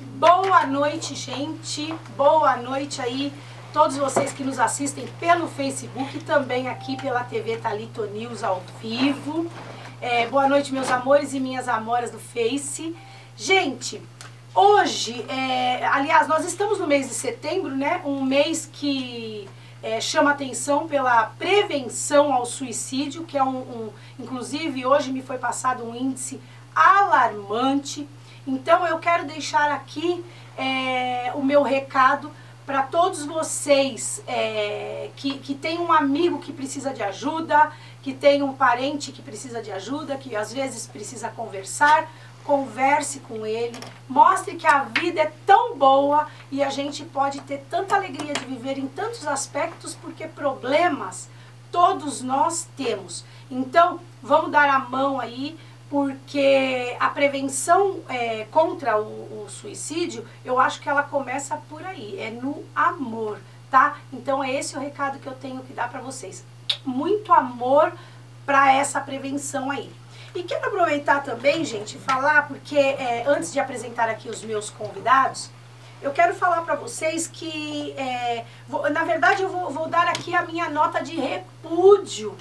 Boa noite, gente. Boa noite aí, todos vocês que nos assistem pelo Facebook e também aqui pela TV Talito News ao vivo. É, boa noite, meus amores e minhas amoras do Face. Gente, hoje, é, aliás, nós estamos no mês de setembro, né? Um mês que é, chama atenção pela prevenção ao suicídio, que é um, um, inclusive hoje me foi passado um índice alarmante. Então eu quero deixar aqui é, o meu recado para todos vocês é, que, que tem um amigo que precisa de ajuda, que tem um parente que precisa de ajuda, que às vezes precisa conversar, converse com ele, mostre que a vida é tão boa e a gente pode ter tanta alegria de viver em tantos aspectos, porque problemas todos nós temos. Então, vamos dar a mão aí, porque a prevenção é, contra o, o suicídio, eu acho que ela começa por aí, é no amor, tá? Então é esse o recado que eu tenho que dar para vocês. Muito amor para essa prevenção aí. E quero aproveitar também, gente, falar, porque é, antes de apresentar aqui os meus convidados, eu quero falar para vocês que, é, vou, na verdade, eu vou, vou dar aqui a minha nota de repúdio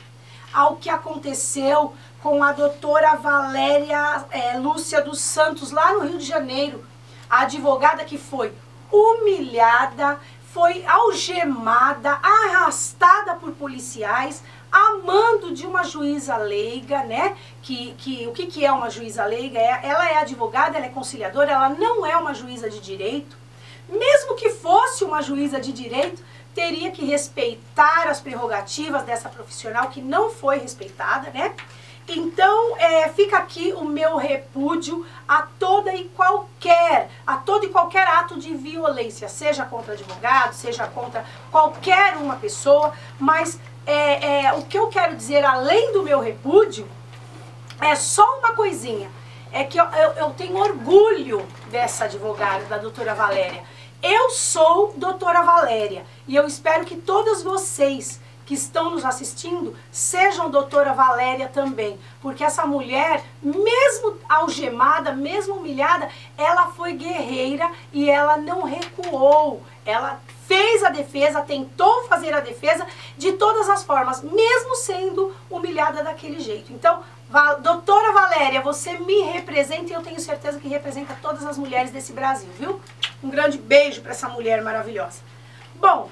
ao que aconteceu com a doutora Valéria é, Lúcia dos Santos, lá no Rio de Janeiro. A advogada que foi humilhada, foi algemada, arrastada por policiais, amando de uma juíza leiga, né? Que, que, o que, que é uma juíza leiga? É, ela é advogada, ela é conciliadora, ela não é uma juíza de direito. Mesmo que fosse uma juíza de direito, teria que respeitar as prerrogativas dessa profissional que não foi respeitada, né? Então, é, fica aqui o meu repúdio a toda e qualquer, a todo e qualquer ato de violência, seja contra advogado, seja contra qualquer uma pessoa, mas é, é, o que eu quero dizer, além do meu repúdio, é só uma coisinha. É que eu, eu, eu tenho orgulho dessa advogada, da doutora Valéria. Eu sou doutora Valéria e eu espero que todas vocês que estão nos assistindo sejam doutora Valéria também, porque essa mulher, mesmo algemada, mesmo humilhada, ela foi guerreira e ela não recuou. Ela fez a defesa, tentou fazer a defesa de todas as formas, mesmo sendo humilhada daquele jeito. Então, doutora Valéria, você me representa e eu tenho certeza que representa todas as mulheres desse Brasil, viu? Um grande beijo para essa mulher maravilhosa. Bom,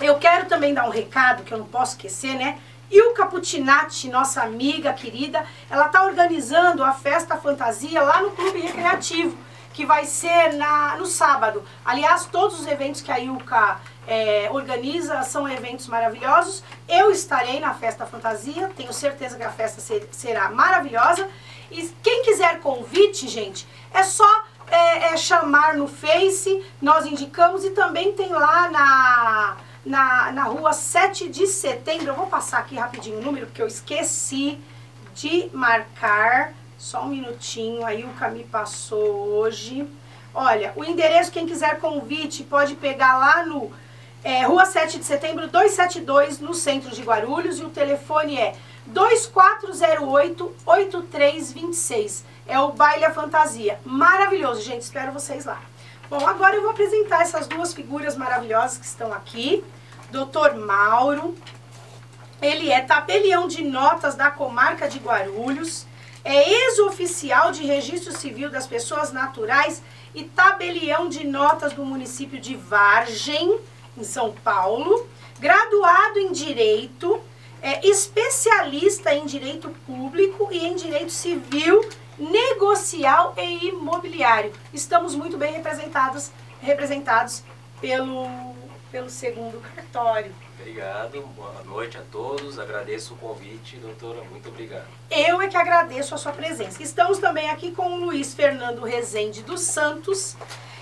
eu quero também dar um recado que eu não posso esquecer, né? E o Caputinati, nossa amiga querida, ela está organizando a festa fantasia lá no Clube Recreativo, que vai ser na, no sábado. Aliás, todos os eventos que a Ilka é, organiza são eventos maravilhosos. Eu estarei na festa fantasia, tenho certeza que a festa ser, será maravilhosa. E quem quiser convite, gente, é só é, é chamar no Face, nós indicamos e também tem lá na, na, na rua 7 de setembro. Eu vou passar aqui rapidinho o número, porque eu esqueci de marcar. Só um minutinho, aí o Cami passou hoje. Olha, o endereço, quem quiser convite, pode pegar lá no é, Rua 7 de Setembro 272, no centro de Guarulhos. E o telefone é 2408-8326 é o Baile a Fantasia. Maravilhoso, gente, espero vocês lá. Bom, agora eu vou apresentar essas duas figuras maravilhosas que estão aqui. Doutor Mauro, ele é tabelião de notas da comarca de Guarulhos, é ex-oficial de registro civil das pessoas naturais e tabelião de notas do município de Vargem, em São Paulo, graduado em Direito, é especialista em Direito Público e em Direito Civil negocial e imobiliário. Estamos muito bem representados, representados pelo, pelo segundo cartório. Obrigado, boa noite a todos, agradeço o convite, doutora, muito obrigado. Eu é que agradeço a sua presença. Estamos também aqui com o Luiz Fernando Rezende dos Santos,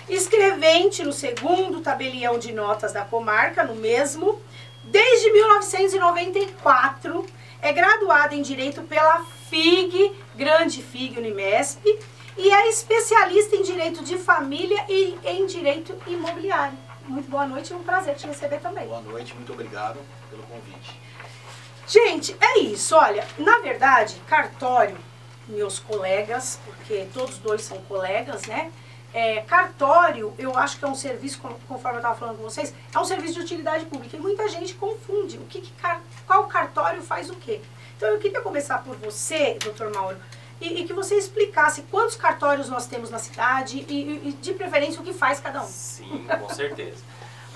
escrevente no segundo tabelião de notas da comarca, no mesmo, desde 1994, é graduado em Direito pela FIG, Grande FIG Unimesp, e é especialista em Direito de Família e em Direito Imobiliário. Muito boa noite, é um prazer te receber também. Boa noite, muito obrigado pelo convite. Gente, é isso, olha, na verdade, cartório, meus colegas, porque todos dois são colegas, né? É, cartório, eu acho que é um serviço, conforme eu estava falando com vocês, é um serviço de utilidade pública. E muita gente confunde o que, que qual cartório faz o quê. Então eu queria começar por você, doutor Mauro, e, e, que você explicasse quantos cartórios nós temos na cidade e, e, de preferência o que faz cada um. Sim, com certeza.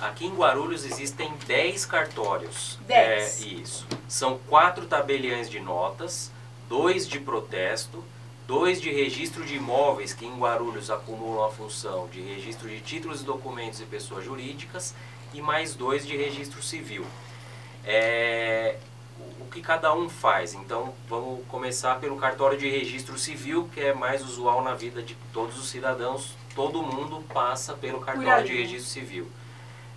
Aqui em Guarulhos existem 10 cartórios. 10. É, isso. São quatro tabeliães de notas, dois de protesto, dois de registro de imóveis, que em Guarulhos acumulam a função de registro de títulos e documentos e pessoas jurídicas, e mais dois de registro civil. É, o que cada um faz. Então, vamos começar pelo cartório de registro civil, que é mais usual na vida de todos os cidadãos. Todo mundo passa pelo cartório de registro civil.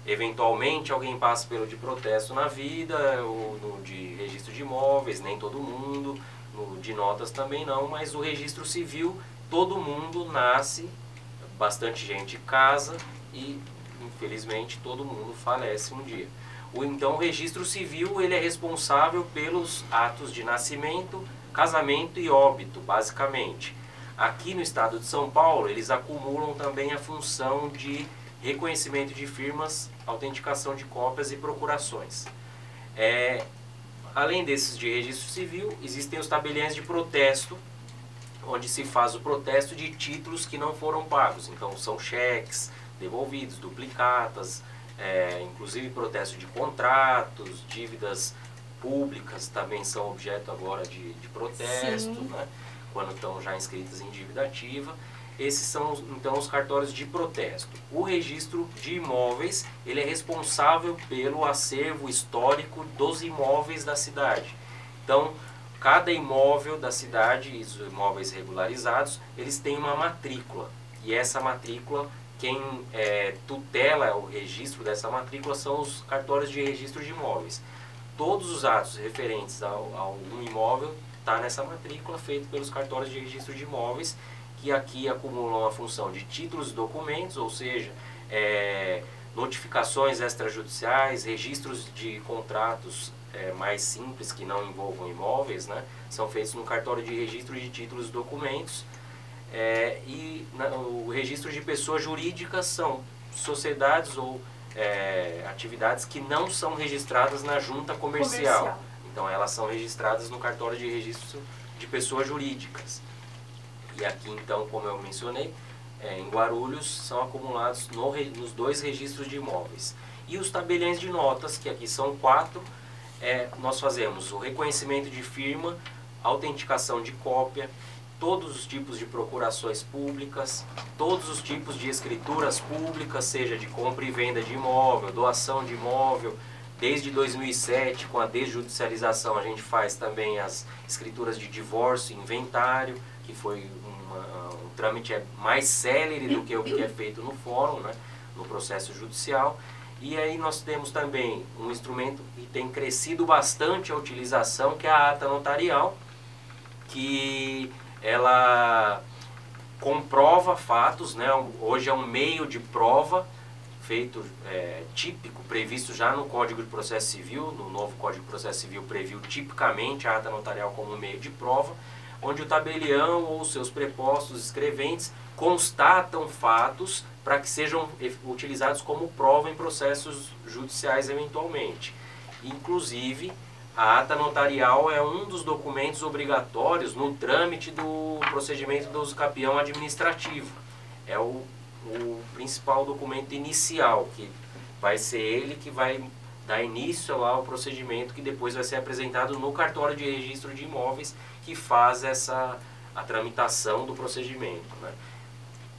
Eventualmente, alguém passa pelo de protesto na vida, ou no de registro de imóveis, nem todo mundo de notas também não, mas o registro civil, todo mundo nasce, bastante gente casa e, infelizmente, todo mundo falece um dia. O, então, o registro civil ele é responsável pelos atos de nascimento, casamento e óbito, basicamente. Aqui no estado de São Paulo, eles acumulam também a função de reconhecimento de firmas, autenticação de cópias e procurações. É, Além desses de registro civil, existem os tabeliões de protesto, onde se faz o protesto de títulos que não foram pagos. Então, são cheques devolvidos, duplicatas, é, inclusive protesto de contratos, dívidas públicas também são objeto agora de, de protesto, né? quando estão já inscritas em dívida ativa. Esses são então os cartórios de protesto. O registro de imóveis, ele é responsável pelo acervo histórico dos imóveis da cidade. Então, cada imóvel da cidade, os imóveis regularizados, eles têm uma matrícula. E essa matrícula, quem é, tutela o registro dessa matrícula são os cartórios de registro de imóveis. Todos os atos referentes ao, a um imóvel está nessa matrícula feito pelos cartórios de registro de imóveis que aqui acumulam a função de títulos e documentos, ou seja, é, notificações extrajudiciais, registros de contratos é, mais simples que não envolvam imóveis, né, são feitos no cartório de registro de títulos e documentos. É, e na, o registro de pessoas jurídicas são sociedades ou é, atividades que não são registradas na junta comercial. comercial. Então elas são registradas no cartório de registro de pessoas jurídicas. E aqui então, como eu mencionei, é, em Guarulhos são acumulados no, nos dois registros de imóveis. E os tabeliões de notas, que aqui são quatro, é, nós fazemos o reconhecimento de firma, autenticação de cópia, todos os tipos de procurações públicas, todos os tipos de escrituras públicas, seja de compra e venda de imóvel, doação de imóvel. Desde 2007, com a desjudicialização, a gente faz também as escrituras de divórcio, inventário, que foi uma, um trâmite é mais célere do que o que é feito no fórum, né, no processo judicial. E aí nós temos também um instrumento que tem crescido bastante a utilização, que é a ata notarial, que ela comprova fatos, né? hoje é um meio de prova feito é, típico, previsto já no Código de Processo Civil, no novo Código de Processo Civil previu tipicamente a ata notarial como meio de prova, onde o tabelião ou seus prepostos escreventes constatam fatos para que sejam utilizados como prova em processos judiciais eventualmente. Inclusive, a ata notarial é um dos documentos obrigatórios no trâmite do procedimento do capião administrativo. É o, o principal documento inicial, que vai ser ele que vai dar início lá ao procedimento que depois vai ser apresentado no cartório de registro de imóveis que faz essa a tramitação do procedimento, né?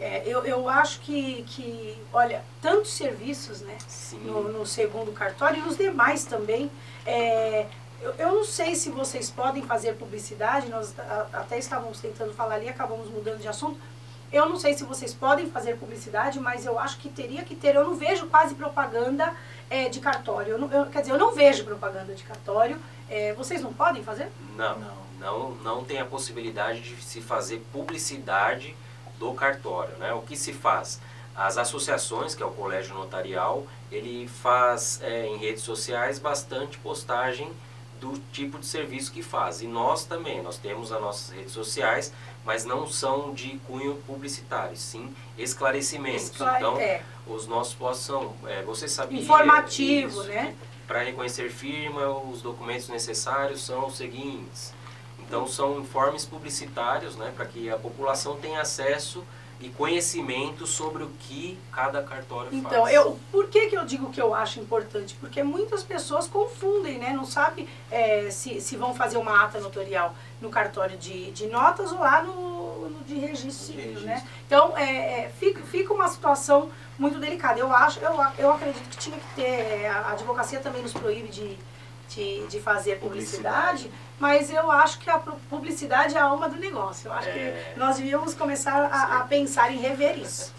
É, eu, eu acho que, que, olha, tantos serviços, né, no, no, segundo cartório e nos demais também. É, eu, eu não sei se vocês podem fazer publicidade, nós até estávamos tentando falar ali, acabamos mudando de assunto. Eu não sei se vocês podem fazer publicidade, mas eu acho que teria que ter. Eu não vejo quase propaganda é, de cartório. Eu não, eu, quer dizer, eu não vejo propaganda de cartório. É, vocês não podem fazer? Não, não, não, não tem a possibilidade de se fazer publicidade do cartório. Né? O que se faz? As associações, que é o colégio notarial, ele faz é, em redes sociais bastante postagem do tipo de serviço que faz. E nós também, nós temos as nossas redes sociais, mas não são de cunho publicitário, sim esclarecimentos. Esclare- então, é. os nossos posts são, é, você sabia... Informativo, isso, né? Para reconhecer firma, os documentos necessários são os seguintes. Então, são informes publicitários, né, para que a população tenha acesso e conhecimento sobre o que cada cartório Então, faz. eu, por que, que eu digo que eu acho importante? Porque muitas pessoas confundem, né? Não sabe é, se, se vão fazer uma ata notorial no cartório de, de notas ou lá no, no de registro De civil, né? Então, é, é, fica, fica uma situação muito delicada. Eu acho, eu, eu acredito que tinha que ter, é, a advocacia também nos proíbe de, de, de fazer publicidade, Publicidade. mas eu acho que a pu- publicidade é a alma do negócio. Eu acho É. que nós devíamos começar a, a pensar em rever isso.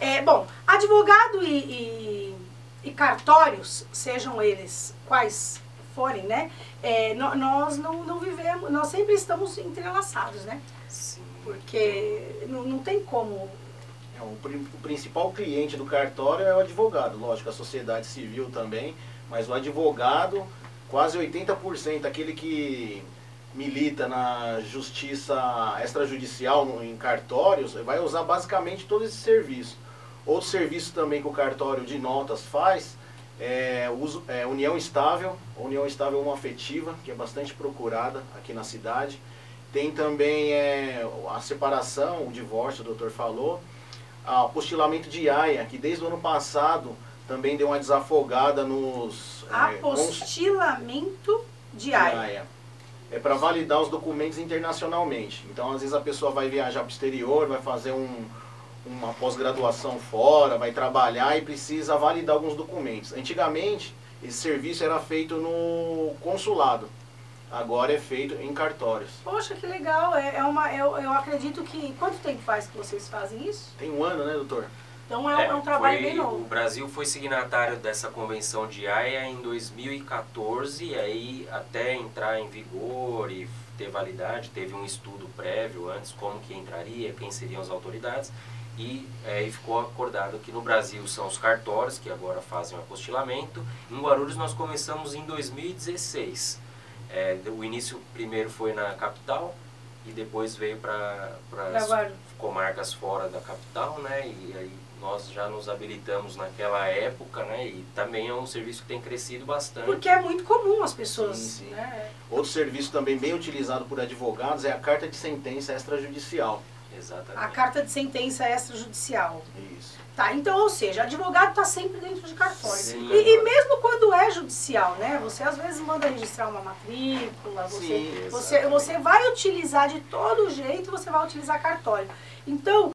É, bom, advogado e, e- e cartórios, sejam eles quais forem, né? é, nó- nós não, não vivemos, nós sempre estamos entrelaçados, né? Sim. Porque não, não tem como. É, o principal cliente do cartório é o advogado, lógico, a sociedade civil também, mas o advogado, quase 80%, aquele que milita na justiça extrajudicial em cartórios, vai usar basicamente todo esse serviço. Outro serviço também que o cartório de notas faz é, uso, é união estável, união estável homoafetiva, que é bastante procurada aqui na cidade. Tem também é, a separação, o divórcio, o doutor falou. Apostilamento de AIA, que desde o ano passado também deu uma desafogada nos... é, Apostilamento diário. AIA. É para validar os documentos internacionalmente. Então, às vezes a pessoa vai viajar para o exterior, vai fazer um, uma pós-graduação fora, vai trabalhar e precisa validar alguns documentos. Antigamente, esse serviço era feito no consulado. Agora é feito em cartórios. Poxa, que legal. É, é uma, eu, eu acredito que. Quanto tempo faz que vocês fazem isso? Tem um ano, né, doutor? Então é, um- é um trabalho foi- bem O novo. Brasil foi signatário dessa convenção de Haia em 2014, e aí até entrar em vigor e ter validade, teve um estudo prévio antes, como que entraria, quem seriam as autoridades, e aí ficou acordado que no Brasil são os cartórios, que agora fazem o apostilamento. Em Guarulhos nós começamos em 2016. É, o início primeiro foi na capital, e depois veio para as comarcas fora da capital, né? E aí nós já nos habilitamos naquela época, né? E também é um serviço que tem crescido bastante. Porque é muito comum as pessoas. Sim, sim. Né? Outro serviço também bem utilizado por advogados é a carta de sentença extrajudicial. Exatamente. A carta de sentença extrajudicial. Isso. Tá, então, ou seja, advogado está sempre dentro de cartório. Sim. E, e mesmo quando é judicial, né? Você às vezes manda registrar uma matrícula, você, Sim, você, você vai utilizar de todo jeito, você vai utilizar cartório. Então,